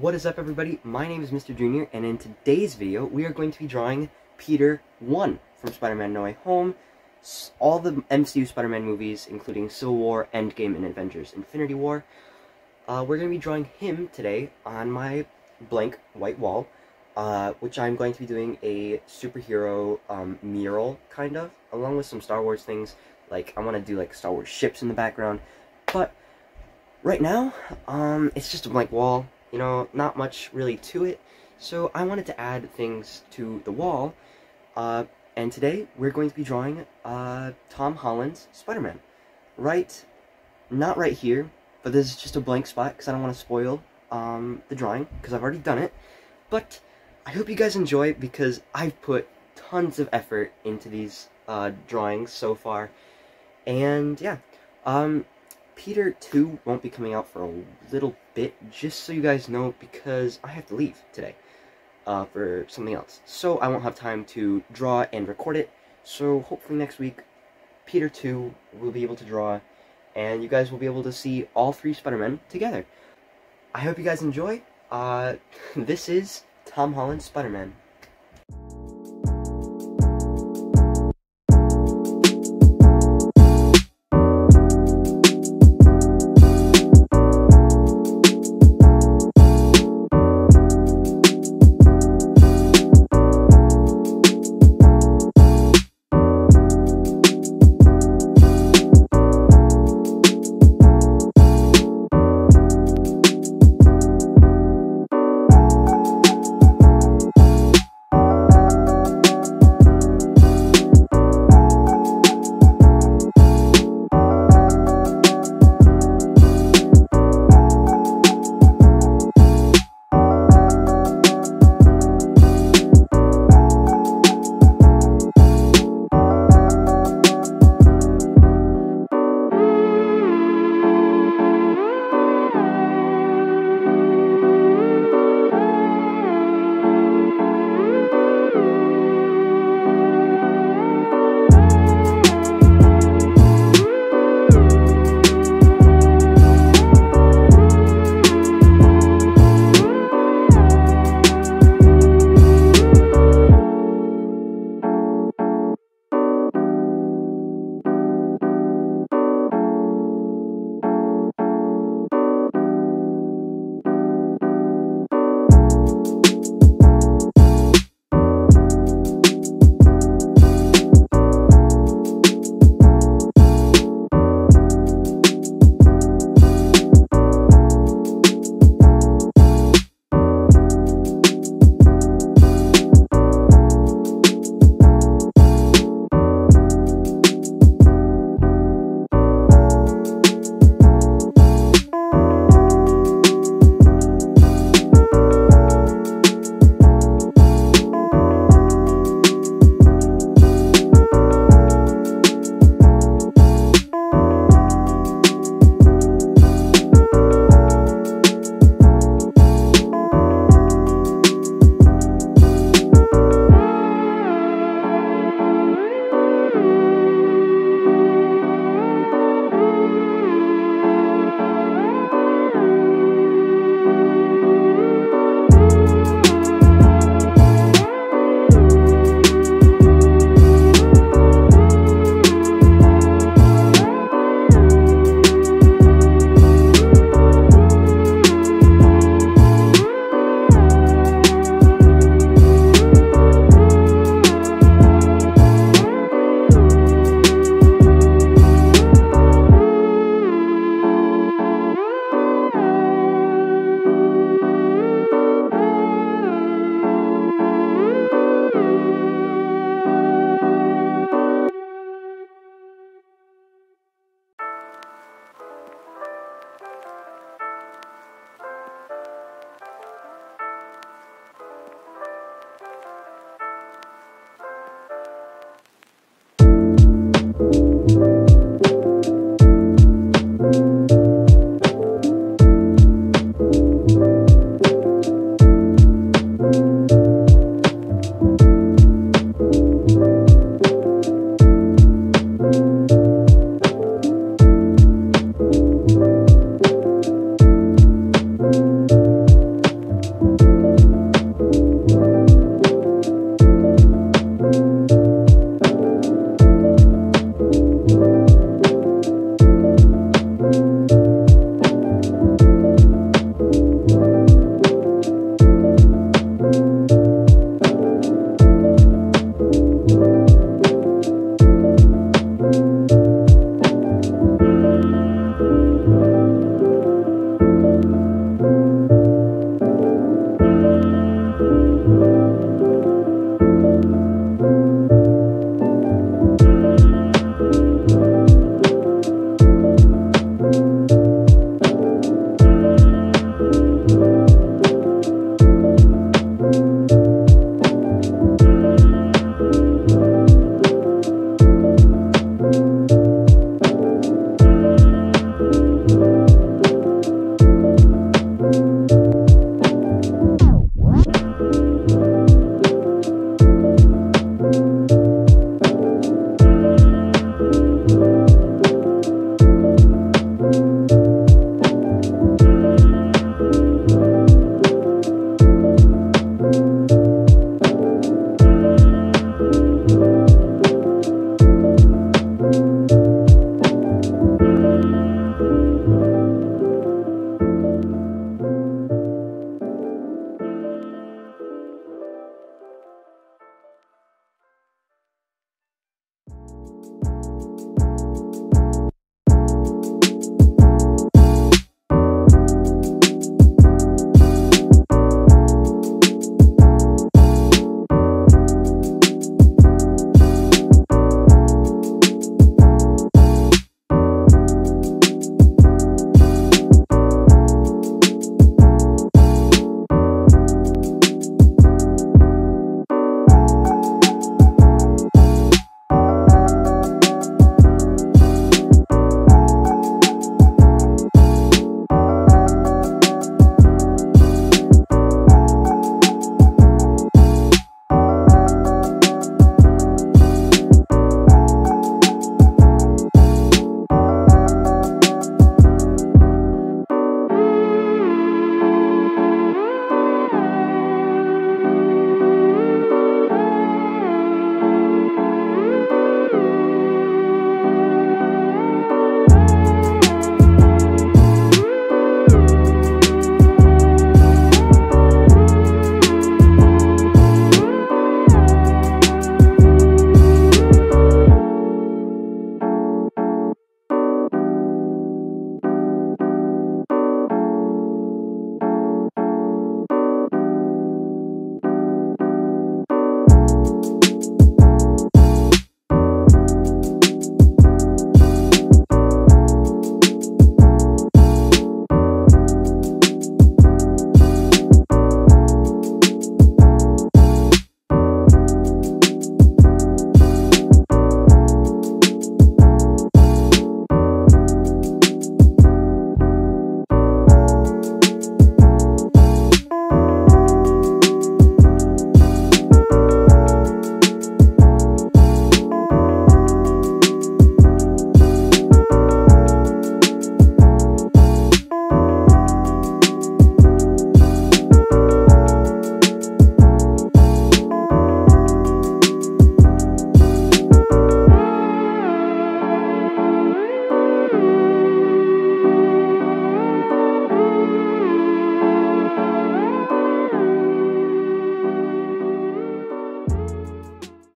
What is up everybody? My name is Mr. Junior and in today's video we are going to be drawing Peter 1 from Spider-Man No Way Home, all the MCU Spider-Man movies including Civil War, Endgame, and Avengers Infinity War. Uh, we're going to be drawing him today on my blank white wall, uh, which I'm going to be doing a superhero um, mural, kind of, along with some Star Wars things, like I want to do like Star Wars ships in the background, but right now, um, it's just a blank wall, you know, not much really to it. So I wanted to add things to the wall, uh, and today we're going to be drawing uh, Tom Holland's Spider-Man. Right, not right here, but this is just a blank spot because I don't want to spoil um, the drawing because I've already done it. But I hope you guys enjoy because I've put tons of effort into these uh, drawings so far. And yeah, um, Peter 2 won't be coming out for a little bit, just so you guys know, because I have to leave today uh, for something else. So I won't have time to draw and record it, so hopefully next week, Peter 2 will be able to draw, and you guys will be able to see all three Spider-Men together. I hope you guys enjoy. Uh, this is Tom Holland Spider-Man.